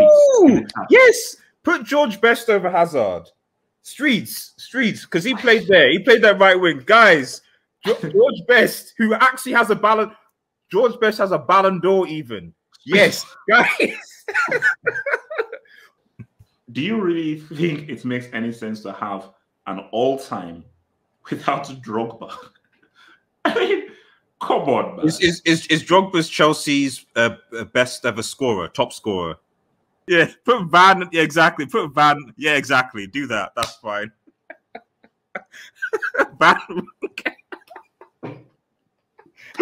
Ooh, yes, put George Best over Hazard. Streets, streets, because he played there. He played that right wing, guys. George Best, who actually has a ballon. George Best has a Ballon d'Or, even. Yes, guys. Do you really think it makes any sense to have an all-time without Drogba? I mean, come on, man. Is is is, is Drogba's Chelsea's uh, best ever scorer, top scorer? Yeah, put Van. Yeah, exactly. Put Van. Yeah, exactly. Do that. That's fine. Van.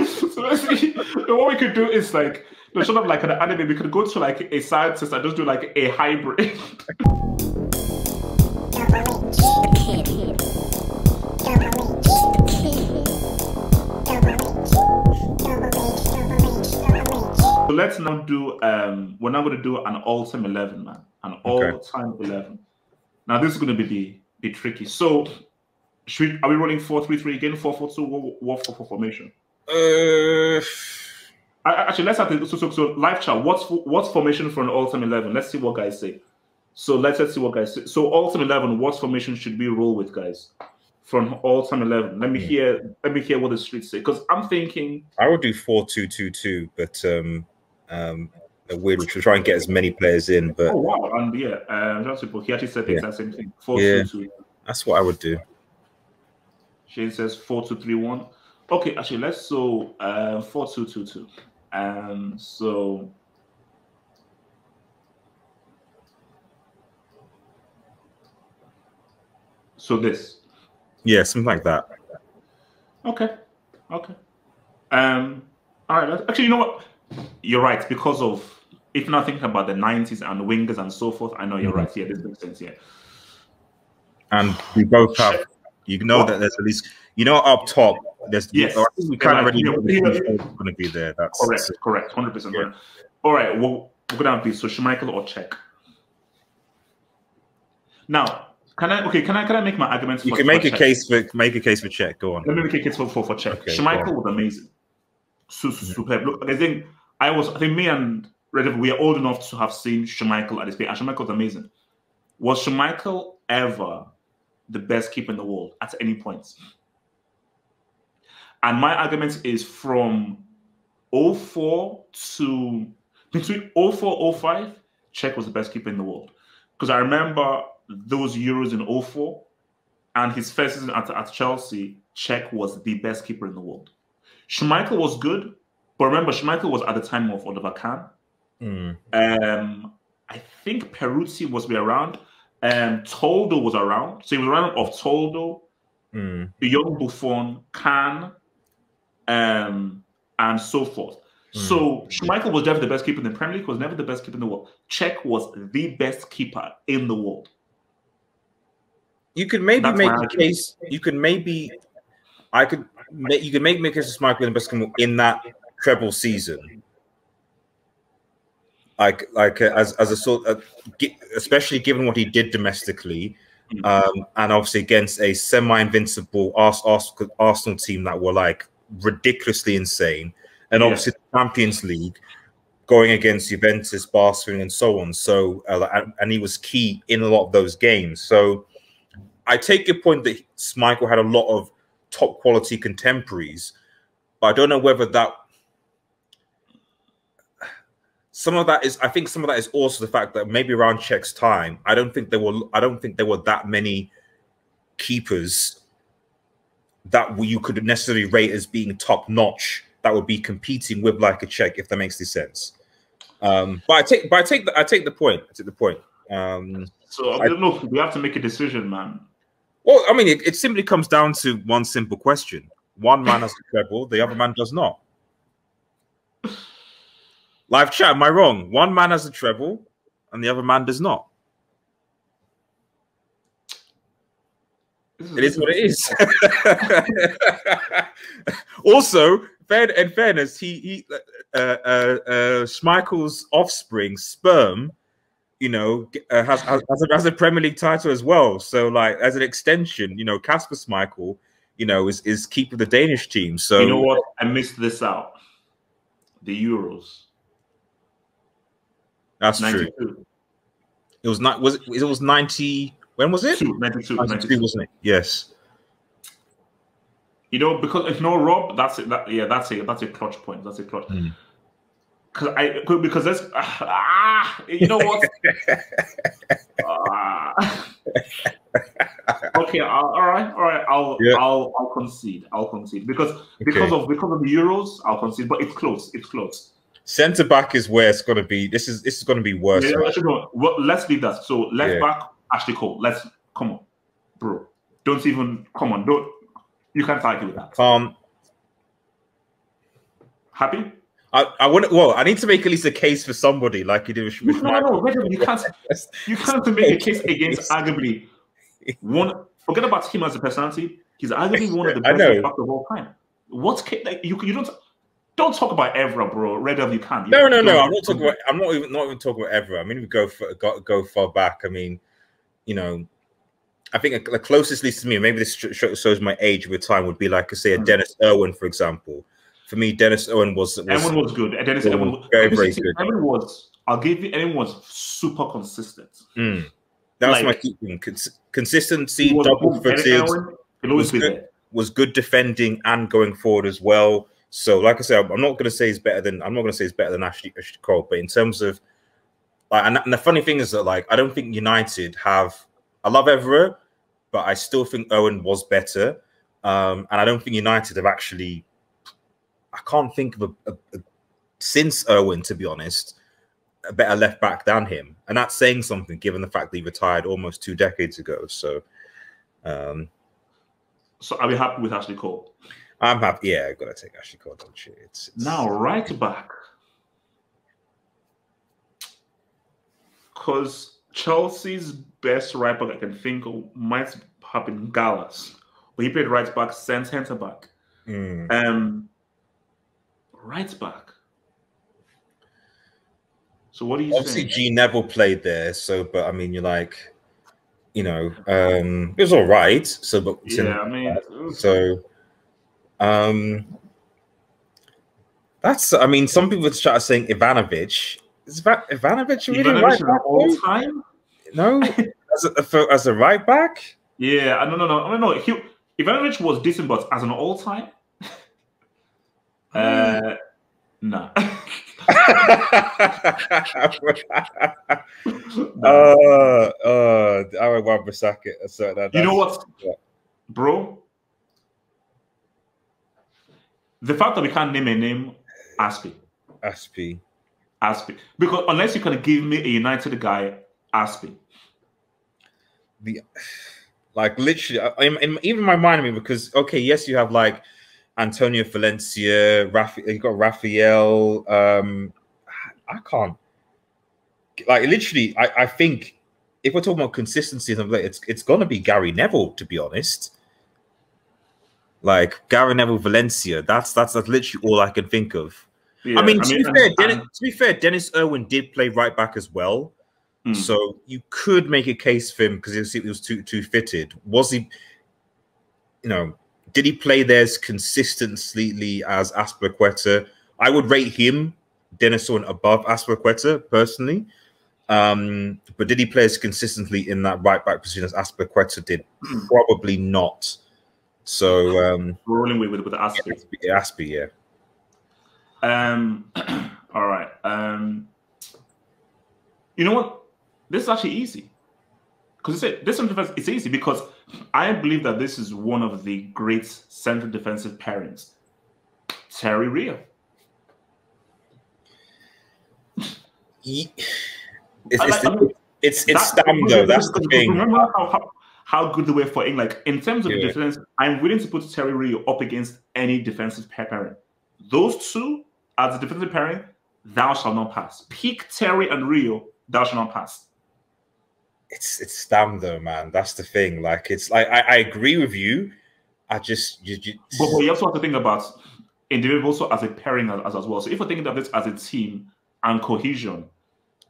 so basically, what we could do is like, no, sort of like an anime. We could go to like a scientist and just do like a hybrid. let's now do. Um, we're now going to do an all-time eleven, man. An all-time okay. eleven. Now this is going to be the be tricky. So, should we, are we rolling four three three again? Four four two. What, what for, for formation? Uh, actually, let's have the so so, so live chat. What's what's formation for an all-time eleven? Let's see what guys say. So let's let's see what guys say. So all-time eleven. What formation should we roll with, guys? From all-time eleven. Let me hmm. hear. Let me hear what the streets say. Because I'm thinking. I would do four two two two, but um um, weird to try and get as many players in. But oh wow, and yeah, um, John he actually said the yeah. exact same thing. Four yeah, two, two. That's what I would do. Shane says four two three one. Okay, actually, let's so uh, four two two two. Um, so. So this. Yeah, something like that. Okay. Okay. Um. All right. Actually, you know what? You're right because of if not thinking about the 90s and wingers and so forth. I know you're mm-hmm. right. Yeah, this makes sense. Yeah. And we both have. You know that there's at least you know up top. There's yes. I think we kind of already know going to be there. That's correct. Correct. Hundred percent. Yeah. All right. Well, we're gonna be so Schmeichel or Cech. Now, can I? Okay, can I? Can I make my arguments? You can make a case for make a case for Cech. Go on. Let me make a case for for, for Cech. Okay, Schmeichel was amazing. So, so superb. Look, I think I was, I think me and Red we are old enough to have seen Schmeichel at his peak, And was amazing. Was Schmeichel ever the best keeper in the world at any point? And my argument is from 04 to between 04 05, Cech was the best keeper in the world. Because I remember those Euros in 04 and his first season at, at Chelsea, Cech was the best keeper in the world. Schmeichel was good, but remember, Schmeichel was at the time of Oliver Kahn. Mm. Um, I think Peruzzi was be around. Um, Toldo was around. So he was around of Toldo, mm. young Buffon, Kahn, um, and so forth. Mm. So Schmeichel was definitely the best keeper in the Premier League, was never the best keeper in the world. Cech was the best keeper in the world. You could maybe That's make a case. You could maybe, I could, you could make make a case of Schmeichel the best keeper in that treble season, like like uh, as as a sort of, especially given what he did domestically, mm. um, and obviously against a semi-invincible Arsenal team that were like ridiculously insane, and obviously the Champions League going against Juventus, Barcelona, and so on. So uh, and he was key in a lot of those games. So I take your point that Schmeichel had a lot of top quality contemporaries, but I don't know whether that some of that is I think some of that is also the fact that maybe around Cech's time, I don't think there were I don't think there were that many keepers that you could necessarily rate as being top notch that would be competing with like a Cech, if that makes any sense. Um, but I take but I take the I take the point. I take the point. Um, so I don't know. We have to make a decision, man. Well, I mean, it, it simply comes down to one simple question: one man has a treble, the other man does not. Live chat, am I wrong? One man has a treble and the other man does not. It is what it is. also, fair, in fairness, he, he uh, uh, uh, Schmeichel's offspring, sperm, you know, uh, has, has, a, has a Premier League title as well. So, like, as an extension, you know, Kasper Schmeichel, you know, is, is keeper of the Danish team. So, you know what? I missed this out. The Euros. That's 92. true. It was not. Was it? It was ninety. When was it? 92, 92, wasn't it? Yes. You know, because if you know Rob, that's it. That, yeah, that's it. That's a clutch point. That's a clutch. Mm. Cause I because that's ah, you know what? ah. okay, all right, all right. I'll yeah. I'll I'll concede. I'll concede because because okay. of because of the Euros, I'll concede. But it's close. It's close. Centre back is where it's gonna be. This is this is gonna be worse. Yeah, right? well, let's leave that. So left yeah. back, Ashley Cole. Let's come on, bro. Don't even come on. Don't you can't argue with that. Um, happy. I, I want to well, I need to make at least a case for somebody like you did with, with No, no, no, you can't you can't make a case against arguably one forget about him as a personality. He's arguably one of the best of all time. What's like, you you don't don't talk about Evra, bro. Red of you can't. You no, no, no. I'm not talking about. I'm not even not even talking about Evra. I mean, we go for, go go far back. I mean, you know, I think the closest, least to me, maybe this shows my age with time, would be like, say, a mm. Denis Irwin, for example. For me, Dennis Irwin was, was Irwin was good. Denis Irwin was very, very good. Irwin was, I'll give you, Irwin was super consistent. Mm. That was like, my key thing. Cons- consistency, double footed, was good, was good defending and going forward as well. So, like I said, I'm not going to say he's better than I'm not going to say he's better than Ashley, Ashley Cole, but in terms of like, and, and the funny thing is that like I don't think United have I love Evra, but I still think Irwin was better. Um, and I don't think United have actually. I can't think of a, a, a, since Irwin, to be honest, a better left back than him, and that's saying something given the fact that he retired almost two decades ago. So, um, so are we happy with Ashley Cole? I'm happy. Yeah, I gotta take Ashley Cole. Don't you? It's, it's... now right back because Chelsea's best right back I can think of might have been Gallas, but he played right back, centre back. Mm. Um, right back. So what do you Obviously? G Neville played there, so but I mean, you're like, you know, um, it was all right. So, but yeah, I mean, so, um, that's. I mean, some people start saying Ivanovic. Is that Ivanovic really Ivanovic right all time? No, as a, for, as a right back. Yeah, no, no, no, I no, no. He, Ivanovic was decent, but as an all time, uh, nah. uh, uh, I would want Bissaka. So that, you know what, bro? The fact that we can't name a name, Aspie. Aspie. Aspie. Because unless you can give me a United guy, Aspie. The like literally, in, in, even my mind, I mean, because okay, yes, you have like Antonio Valencia, Rafa, you got Raphael. Um, I can't like literally. I, I think if we're talking about consistency, it's it's gonna be Gary Neville, to be honest. Like Gary Neville Valencia, that's that's that's literally all I can think of. Yeah, I mean, to, I mean, be fair, Denis, to be fair, Denis Irwin did play right back as well. Mm. So you could make a case for him because he was, too too fitted. Was he, you know, did he play there as consistently as Azpilicueta? I would rate him, Dennis Irwin, above Azpilicueta personally. Um, but did he play as consistently in that right back position as Azpilicueta did? Hmm. Probably not. So um, rolling with with, Aspie. Yeah, Aspie, yeah. Um, all right. Um, you know what? This is actually easy because this central defense it's easy because I believe that this is one of the great central defensive pairings. Terry Rio. It's, it's, it's, it's that, though. That's the thing. Remember how, how, how good they were for England. Like, in terms of yeah. defense, I'm willing to put Terry Rio up against any defensive pairing. Those two as a defensive pairing, thou shall not pass. Peak Terry and Rio, thou shall not pass. It's it's Stam though, man. That's the thing. Like it's like I, I agree with you. I just you, you... But, but you also have to think about individuals also as a pairing as, as well. So if we're thinking of this as a team and cohesion,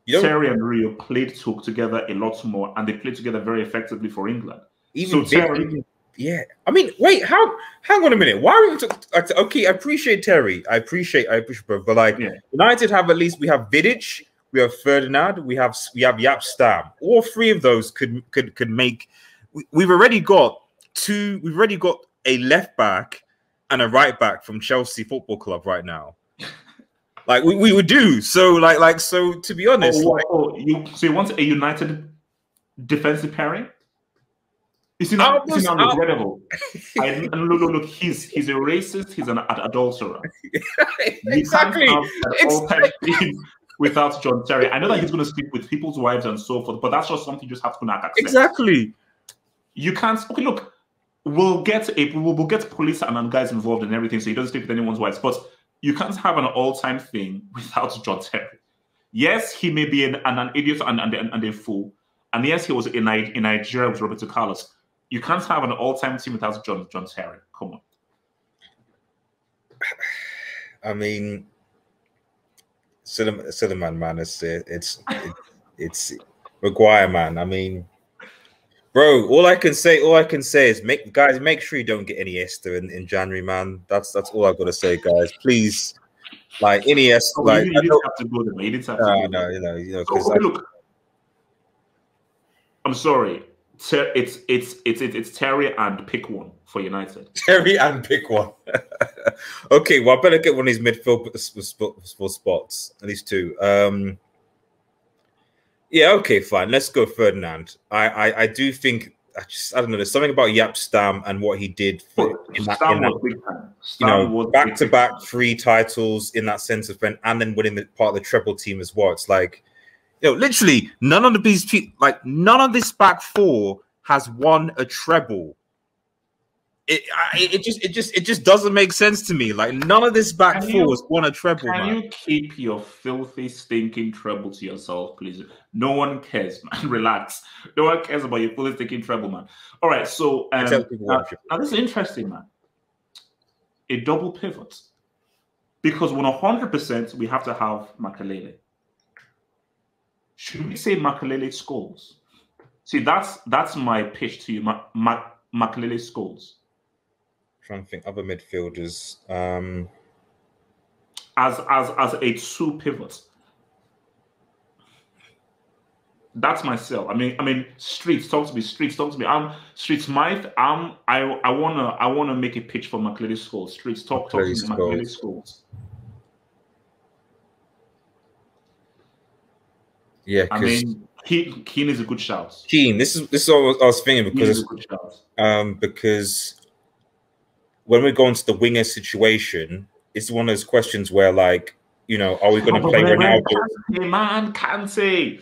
Terry and Rio played to, together a lot more, and they played together very effectively for England. Even so Terry, even, yeah. I mean, wait, how? Hang on a minute. Why are we? T- okay, I appreciate Terry. I appreciate. I appreciate, but like yeah. United have at least we have Vidic, we have Ferdinand, we have we have Jaap Stam. All three of those could could could make. We, we've already got two. We've already got a left back and a right back from Chelsea Football Club right now. Like we, we would do so. Like like so. To be oh, honest, oh, like, oh, you so you want a united defensive pairing? You see now, you see now Almost- regrettable. I, look, look, look, he's he's a racist. He's an ad- adulterer. Exactly. can't have an all-time team without John Terry. I know that he's going to sleep with people's wives and so forth, but that's just something you just have to not accept. Exactly. You can't. Okay, look, we'll get a we'll, we'll get police and guys involved in everything, so he doesn't sleep with anyone's wives. But you can't have an all-time thing without John Terry. Yes, he may be an, an, idiot and, and, and a fool, and yes, he was in, in Nigeria with Roberto Carlos. You can't have an all-time team without John John Terry. Come on. I mean, Cinnamon, Cinnamon man, it's it's it, it's Maguire, man. I mean, bro, all I can say, all I can say is make guys make sure you don't get any Esther in, in January, man. That's that's all I've got to say, guys. Please, like any Esther, Oh, like you, I you have to go there. You didn't have to no, go no, you know, you know, So, okay, look, I'm sorry. Ter- it's it's it's it's Terry and pick one for United. Terry and pick one. okay, well, I better get one of these midfield sp- sp- sp- spots, at least two. Um, yeah, okay, fine. Let's go Ferdinand. I, I, I do think I just I don't know. There's something about Jaap Stam and what he did for in that, Stam in that was big time. you know back to back three titles in that sense of and then winning the part of the treble team as well. It's like you know, literally none of these like none of this back four has won a treble. It, I, it just it just it just doesn't make sense to me. Like none of this back Can four you- has won a treble, Can man. you keep your filthy, stinking treble to yourself, please? No one cares, man. Relax. No one cares about your filthy, stinking treble, man. All right, so um, now, now this is interesting, man. A double pivot. Because 100% we have to have Makelele. Should we say Makelele Scholes? See, that's that's my pitch to you. Ma- Ma- Makelele Scholes. Trying to think other midfielders. Um, as as as a two pivot. That's myself. I mean, I mean, streets talk to me. Streets talk to me. I'm streets. My, I'm. I. I wanna. I wanna make a pitch for Makelele Scholes. Streets talk. Talk to me. Makelele Scholes. Yeah, I mean, Keane, Keane is a good shout. Keane. This is this is what I was thinking because a good shout. um, because when we go into the winger situation, it's one of those questions where, like, you know, are we going to Oh, play but- Ronaldo? Kante, man, Kante.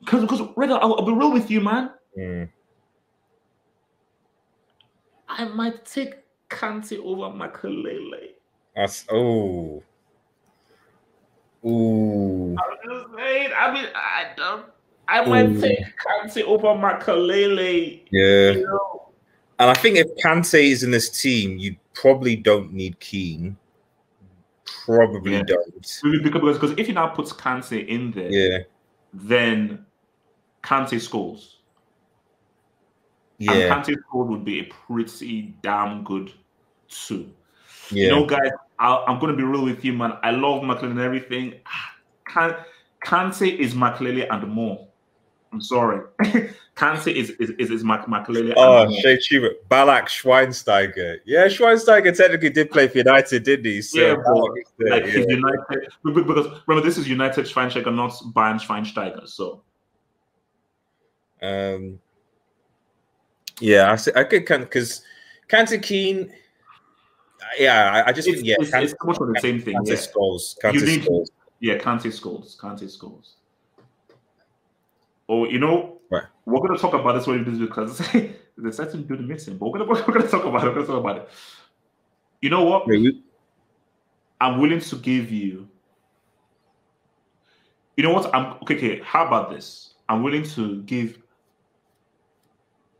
Because, because, Reda, I'll, I'll be real with you, man. Mm, I might take Kante over Makelele. that's oh, ooh, I'm just saying. I mean, I don't. I might Ooh. take Kante over Makelele. yeah. You know, And I think if Kante is in this team, you probably don't need Keane. Probably Yeah. don't. Because because if you now put Kante in there, Yeah, then Kante Scholes. yeah, And Kante Scholes would be a pretty damn good two. yeah. You know, guys, I, I'm going to be real with you, man. I love McLean and everything. Ah, Can, Kante is McLean and more. I'm sorry. Kante is is is, is Mac, McLean Oh, and more. Shay Chuba, Ballack Schweinsteiger. Yeah, Schweinsteiger technically did play for United, didn't he? So Yeah, but, Ballack is there, Like yeah. United be- be- because remember this is United Schweinsteiger, not Bayern Schweinsteiger. So Um, yeah, I, see, I could kind because Kante Keane. Yeah, I, I just it's, think yeah, it's, Kante, it's much of the same thing. Kante Yeah, Scholes. You Kante need- Scholes. yeah Kante Scholes. Kante Scholes. Oh, you know, Right. we're gonna talk about this one because there's certain dude missing, but we're gonna we're gonna talk about it. We're gonna talk about it. You know what? I'm willing to give you. You know what? I'm okay. Okay. How about this? I'm willing to give.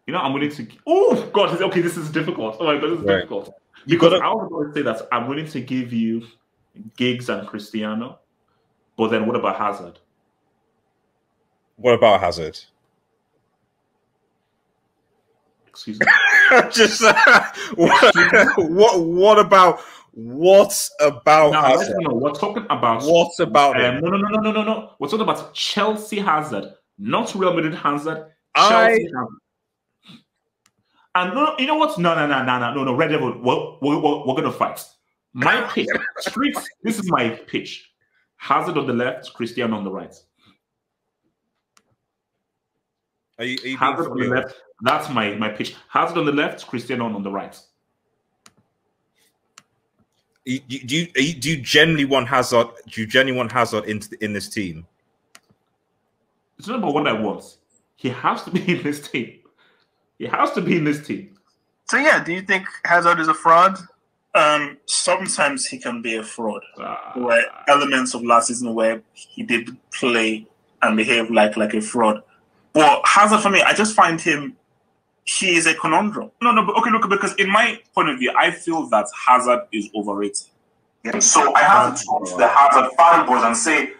You know, I'm willing to. Oh God! Okay, this is difficult. Oh my God, this is Right. difficult. Because gotta- I was going to say that I'm willing to give you Giggs and Cristiano, but then what about Hazard? What about Hazard? Excuse me. just what, what? What about What about let's, Hazard? no, we're talking about What about um, him? no, no, no, no, no, no, no. We're talking about Chelsea Hazard, not Real Madrid Hazard. I- Chelsea Hazard. And no, you know what? No, no, no, no, no, no, no. Red Devil, we're, we're, we're, we're gonna fight. My pitch, streets. This is my pitch. Hazard on the left, Cristiano on the right. Are you, are you Hazard on the left. That's my my pitch. Hazard on the left, Cristiano on the right. You- you- Do you, do you genuinely want Hazard? Do you genuinely want Hazard in in this team? It's not about what I want. He has to be in this team. He has to be in this team. So yeah, do you think Hazard is a fraud? Um, sometimes he can be a fraud. Ah, There were elements of last season where he did play and behave like like a fraud. But Hazard, for me, I just find him. He is a conundrum. No, no, but okay, look, because in my point of view, I feel that Hazard is overrated. So I have to talk to the Hazard fanboys and say,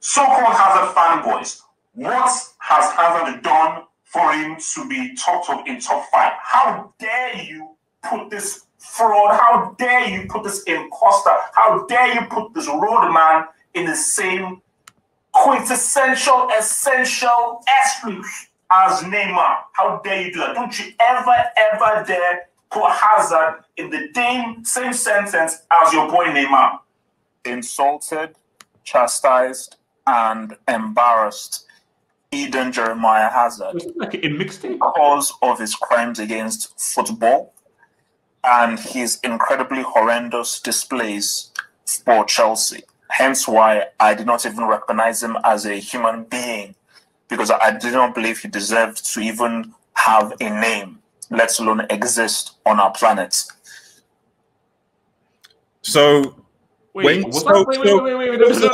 so-called Hazard fanboys, what has Hazard done for him to be top of in top five? How dare you put this fraud? How dare you put this imposter? How dare you put this roadman in the same quintessential, essential athlete as Neymar? How dare you do that? Don't you ever, ever dare put Hazard in the same, same sentence as your boy Neymar. Insulted, chastised, and embarrassed Eden Jeremiah Hazard it's like a mixtape. because of his crimes against football and his incredibly horrendous displays for Chelsea. Hence why I did not even recognize him as a human being because I did not believe he deserved to even have a name, let alone exist on our planet. So Wait, When- was so- that, wait, wait, wait, wait, wait, something?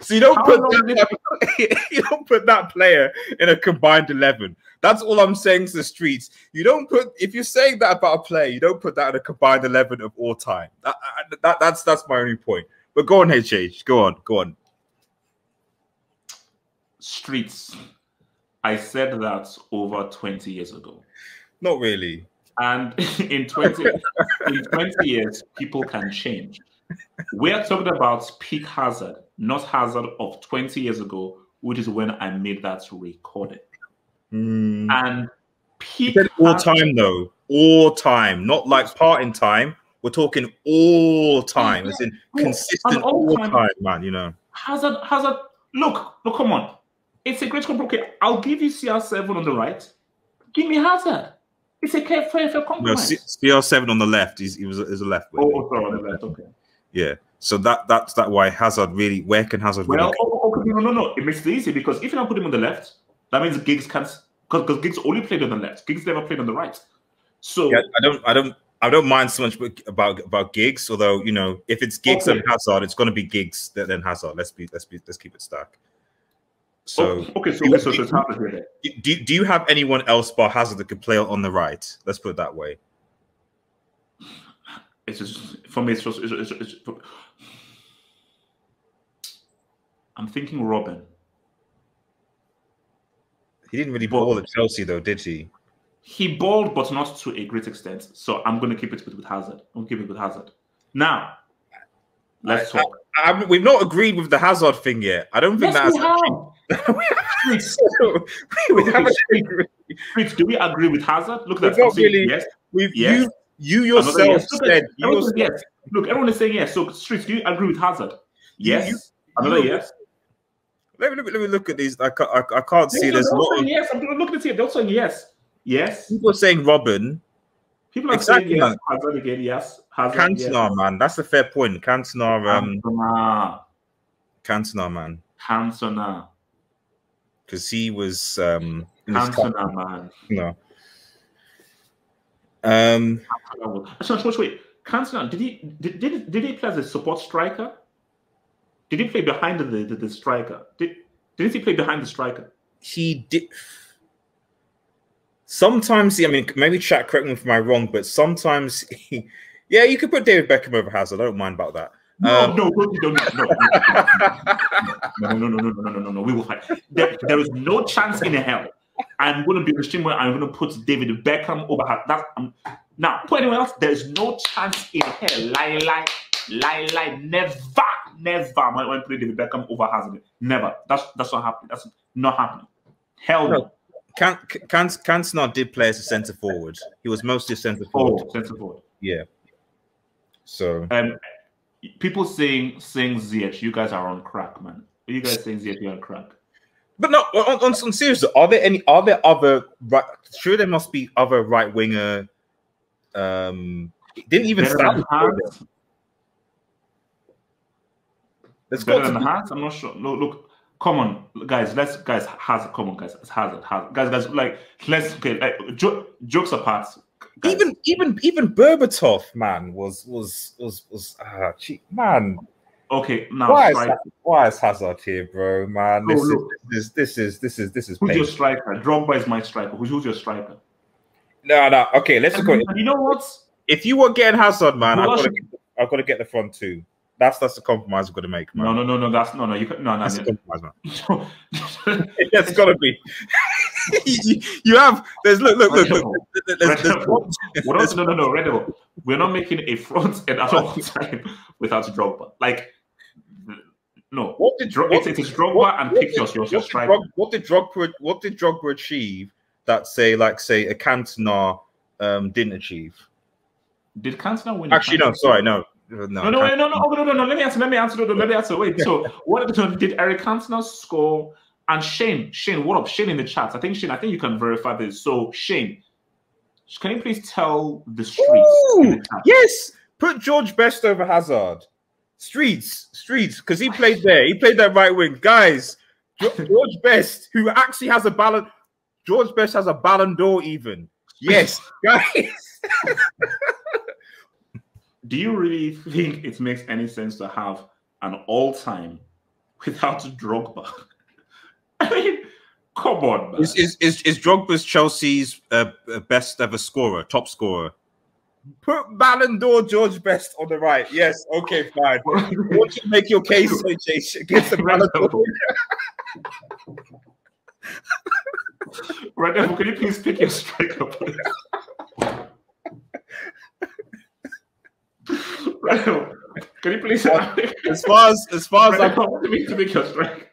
so you don't How put that, you don't put that player in a combined eleven. That's all I'm saying to the streets. You don't put if you're saying that about a player, you don't put that in a combined eleven of all time. That, that, that's that's my only point. But go on, HH. Go on, go on. Streets. I said that over 20 years ago. Not really. And in 20, in 20 years, people can change. We're talking about peak hazard, not hazard of 20 years ago, which is when I made that recording. Mm. And peak all hazard- time though, all time, not like part in time. We're talking all time, as in consistent all all time. time, man. You know. Hazard, Hazard, look, look, come on. It's a great. Okay, I'll give you CR7 on the right. Give me Hazard. It's a fair, fair, fair No, compromise. C- CR7 on the left. He's, he was is a left wing. oh, sorry, on the left. Okay. Yeah. So that that's that why Hazard really where can Hazard Well, really oh, oh, okay, no, no, no. It makes it easy because if you don't put him on the left, that means Giggs can't. Because Giggs only played on the left. Giggs never played on the right. So yeah, I don't I don't I don't mind so much about about Giggs, although you know if it's Giggs Okay. and Hazard, it's gonna be Giggs then then Hazard. Let's be let's be let's keep it stacked. So okay, so you- okay, so, so it's happened here. then. do, do you have anyone else but Hazard that could play on the right? Let's put it that way. It's just for me. It's just. It's, it's, it's, I'm thinking Robben. He didn't really ball at Chelsea though, did he? He balled, but not to a great extent. So I'm going to keep it with, with Hazard. I'm keep it with Hazard. Now, let's I- talk. I, we've not agreed with the Hazard thing yet. I don't think Yes, that's. Streets, we Okay, haven't Streets. Streets, do we agree with Hazard? Look at that. I'm not saying really- Yes. We've Yes. you you yourself yes. Look at- said you yourself, yes. Look, everyone is saying yes. So, Streets, do you agree with Hazard? Yes. you- Another you- yes. Let me, let me let me look at these. I can't, I, I can't see. There's a lot of yes. I'm looking at it. They're all saying yes. Yes. people are saying Robben. People are Exactly, saying yes. Hazard again. Yes. Hazard. Cantona, man. That's a fair point. Cantona, Yes. um, Cantona. Cantona, man. Cantona. Because he was um man. know. Um Cantona was- Actually, wait, wait. Cantona, did he did, did, did he play as a support striker? Did he play behind the, the, the striker? Did didn't he play behind the striker? he did sometimes I mean maybe chat correct me if I'm wrong, but sometimes he yeah, you could put David Beckham over Hazard. I don't mind about that. No, Um, no, no, no, no, no, no, no, no, no, no, no, no, no, no. We will fight. There, is no chance in hell. I'm going to be the stream where I'm going to put David Beckham over her. That um, Now, put anyone else, there's no chance in hell. Lie, lie, lie, lie. Never, never. I When, when putting David Beckham over Hazard, never. That's that's not happening. That's not happening. Hell no. No. Can Can Cantona did play as a centre forward. He was mostly a centre forward. Oh, centre forward. Yeah. So Um, people saying saying Ziyech, you guys are on crack, man. You guys saying Ziyech, you're on crack. But no, on, on some serious, are there any? Are there other right? Sure, there must be other right winger. Um, didn't even Better stand. There's Better than be? I'm not sure. Look, look, come on, guys. Let's guys Hazard. Come on, guys. Hazard. Hazard. Guys, guys. Like, let's okay. Like, jo- jokes apart. Guys. even even even Berbatov, man, was was was was ah, gee, man. okay. Now, Why is striker. why is Hazard here, bro? Man, No, this is look. this is this is this is this is Who's your striker? Drogba is my striker. Who's, who's your striker? No, no. Okay, let's And go. you- know what? If you were getting Hazard, man, I've Well, got to that's- I've got to get the front two. That's that's the compromise I've got to make, man. No, no, no, no. That's no, no. You can, no, no. That's no. compromise, man. It's got to be. you, you have there's look look look look. There's, there's, there's, What else? No, no, no. Red Devil. We're not making a front at all time without Drogba. Like, no. what did Dro- what, it's, it's Drogba what- and did- your, your, what did striker. What did Drogba what did Drogba achieve that say like say a Cantona um didn't achieve? Did Cantona win? Actually, no, sorry, no, no, No, no, no, no, no, no, no, no. Let me answer. Let me answer. No, no, let me answer. Wait. So, what did, Eric Cantona score? And Shane, Shane, what up? Shane in the chat. I think Shane. I think you can verify this. So, Shane, can you please tell the streets the yes, put George Best over Hazard. Streets, streets, because he played there. He played that right wing, guys. George Best, who actually has a ballon. George Best has a Ballon d'Or, even. Yes, guys. Do you really think it makes any sense to have an all-time without Drogba? I mean, come on, man. Is is is, is Drogba's Chelsea's uh, uh, best ever scorer, top scorer? Put Ballon d'Or George Best on the right. Yes, okay, fine. Won't you make your case, AJ, against the Ballon d'Or? Right now, can you please pick your striker, please? Right can you please? As far as as far as I'm now, to make, to make your striker.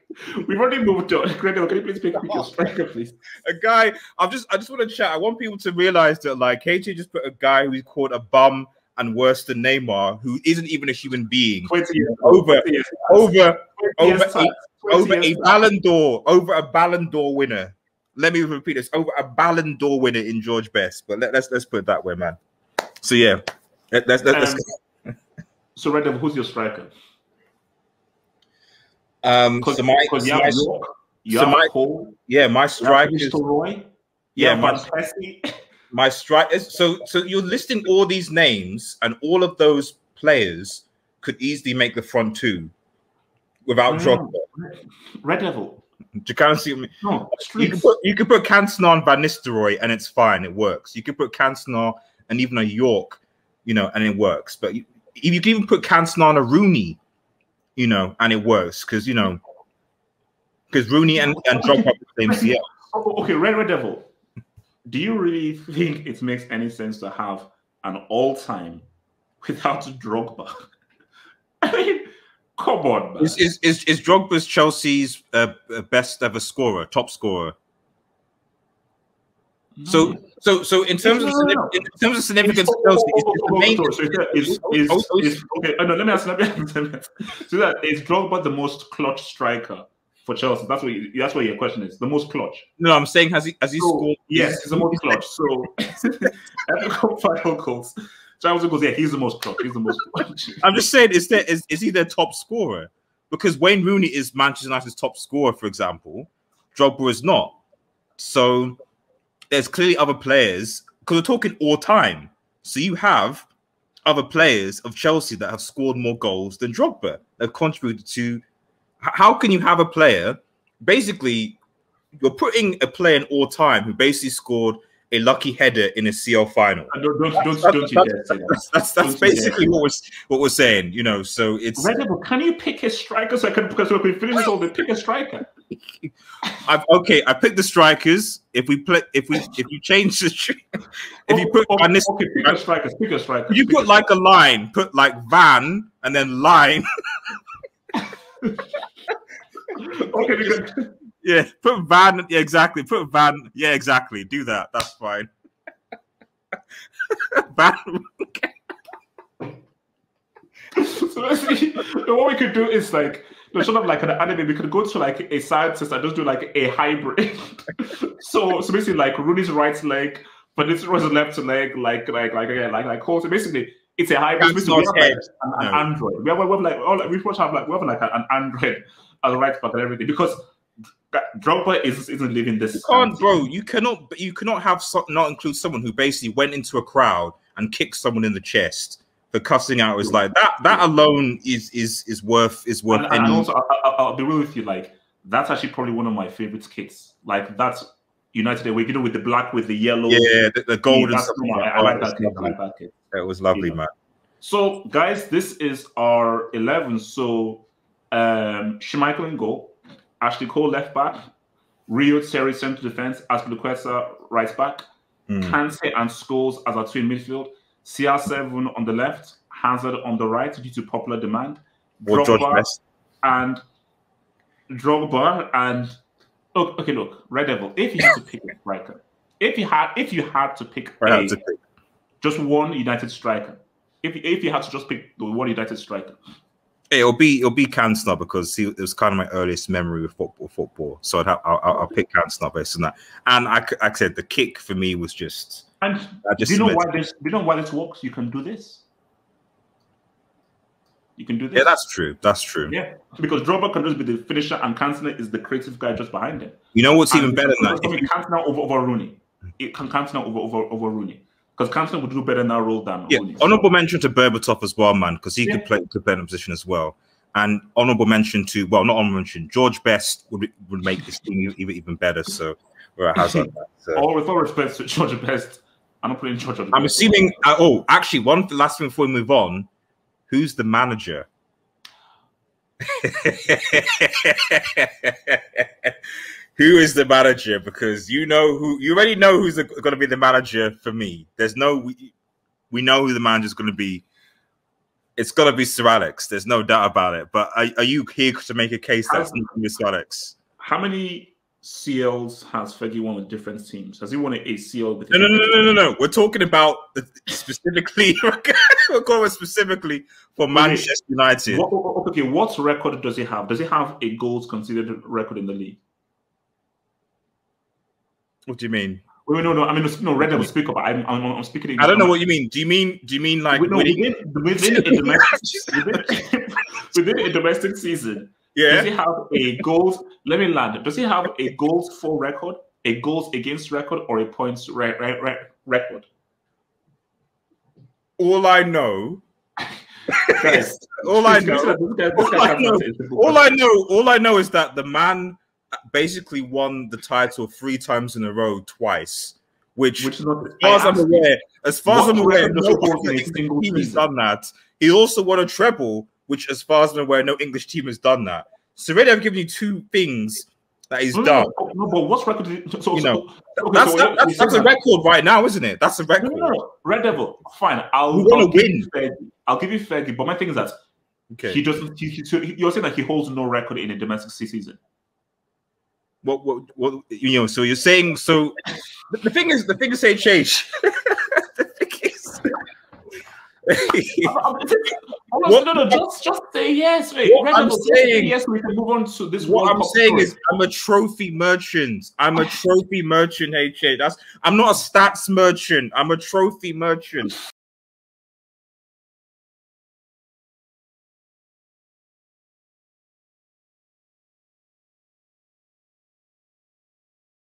We've already moved on. Gretel, can you please pick, pick your striker, please? a guy, I'm just I just want to chat. I want people to realize that like KJ just put a guy who's called a bum and worse than Neymar, who isn't even a human being, 20 years. Over- 20 years. over over a, time. 20 over a. Ballon d'Or, over a Ballon d'Or winner. Let me repeat this: over a Ballon d'Or winner in George Best. But let, let's let's put it that way, man. So yeah, let, let's let's. Um, So, Red Devil, who's your striker? Um, Because so my, so my- Yorke, so my- Cole, yeah, my striker is Roy, yeah, my Persie. my strike is so so you're listing all these names and all of those players could easily make the front two without Mm. Drogba. Red Devil. Do you kind of see what I mean? No, You can put you can put Cantona and Van Nistelrooy and it's fine, it works. You could put Cantona and even a Yorke, you know, and it works. But you, you can even put Cantona and a Rooney, you know, and it works because you know because Rooney and and Drogba the same CL. Oh, okay, Red Red Devil. Do you really think it makes any sense to have an all-time without Drogba? I mean, come on, man. Is is is, is Drogba's Chelsea's uh, uh, best ever scorer, top scorer? So so so in terms of No, no, no. in terms of significance, Chelsea is the main. so- so is that- is- is- is- okay, oh, no, let me ask. Let me ask. So that is Drogba the most clutch striker for Chelsea? That's what you, that's what your question is. The most clutch. No, I'm saying has he has he So, scored? yes, he's the most clutch. So ethical final goals. Chelsea goes. Yeah, he's the most clutch. He's the most clutch. I'm just saying, is there is, is he their top scorer? Because Wayne Rooney is Manchester United's top scorer, for example. Drogba is not. So there's clearly other players because we're talking all time. So you have other players of Chelsea that have scored more goals than Drogba that contributed to. How can you have a player? Basically, you're putting a player in all time who basically scored a lucky header in a CL final. Uh, don't don't don't, don't you dare say that. That's that's, that's Don't you dare. basically what was what we're saying, you know. So it's Red Devil, can you pick a striker so I can because we finish this all the pick a striker. I've okay. I picked the strikers. If we play, if we if you change the, if you put Van Nis- okay, pick a striker, pick a striker. you put like a line, put like Van and then line. okay, because Yeah, put Van. Yeah, exactly. Put Van. Yeah, exactly. Do that. That's fine. Van. so basically, what we could do is like no, sort of like an anime. We could go to like a scientist and just do like a hybrid. so so basically, like Rooney's right leg, but this was left leg, like like like again, like like so basically. It's a hybrid. Basically, we have, like, an, No. Android. We have, we have like all, we have like we have like an Android as a right back and everything because Drogba is isn't living this. You can't, bro. You cannot. You cannot have so, not include someone who basically went into a crowd and kicked someone in the chest for cussing out. Is like that. That alone is is is worth is worth and, and also, I, I, I'll be real with you. Like that's actually probably one of my favorite kits. Like that's United away, you know, with the black with the yellow. yeah, the, the gold that's the one. I, like that. that kit. I like that kit. It was lovely, Yeah. man. So, guys, this is our 11. So, um, Schmeichel in goal, Ashley Cole left back, Rio Terry centre defense, Azpilicueta right back, Mm. Kante and Scholes as our twin midfield, CR7 on the left, Hazard on the right due to popular demand, Or George Drogba Best. and Drogba and okay, look, Red Devil. If you had to pick a striker, if you had if you had to pick a, to pick. just one United striker, if if you had to just pick the one United striker, It'll be it'll be Cantona because he, it was kind of my earliest memory with football. Football, so I'd have, I'll, I'll, I'll pick Cantona based on that. And I, like I said the kick for me was just. and I just do you know why this? Do you know why this works? You can do this. You can do this. Yeah, that's true. That's true. yeah. Because Drogba can just be the finisher, and Cantona is the creative guy just behind him. You know what's even better than that? Cantona over over Rooney. It can Cantona over over over Rooney because Cantona would do better in that role than Yeah, Rooney. honorable mention to Berbatov as well, man, because he Yeah. could play could play in a position as well. And honorable mention to well, not honorable mention. George Best would would make this team even even better. So, where Hazard. So. All with all respect to George Best, I'm not putting George I'm list. assuming. Uh, oh, actually, one last thing before we move on. Who's the manager? who is the manager? Because you know who you already know who's going to be the manager for me. There's no we, we know who the manager is going to be. It's going to be Sir Alex. There's no doubt about it. But are, are you here to make a case that's not going to be Sir Alex? How many CLs has Fergie won with different teams? Has he won a CL with? No, no, no, no, no, no. We're talking about the, specifically. we're going specifically for Manchester United. Okay, what record does he have? Does he have a goals considered record in the league? What do you mean? Wait, no, no. I mean, no. Red Devil speak up. I'm, I'm, I'm speaking. I don't know what you mean. Do you mean? Do you mean like? No, within, within a domestic within, within a domestic season, Yeah. does he have a goals? Let me land. Does he have a goals for record, a goals against record, or a points re- re- re- record? All I know. All I know. guy- this guy- this all I know- All I know. All I know is that the man basically won the title three times in a row, twice. Which, Which not. as far as I'm aware, as far as I'm aware, no he hold in a English team has done that. He also won a treble, which, as far as I'm aware, no English team has done that. So already, I've given you two things that he's No, done. no, no, but what's record? So, You so- know, okay, That's so that, that's, that's a record right now, isn't it? That's a record. no. Red Devil, fine. I'll, We I'll give win. you Fergie. I'll give you Fergie, but my thing is that Okay. he doesn't. He, he, you're saying that he holds no record in a domestic season. What, what, what, you know, so you're saying, so the, the thing is, the thing is, say change. the thing is, Honestly, no, no, just, just say yes, mate. What I'm Devil, just say saying- yes, we can move on to this. what World I'm Cup saying story. is, I'm a trophy merchant. I'm a trophy merchant, HA. That's, I'm not a stats merchant. I'm a trophy merchant.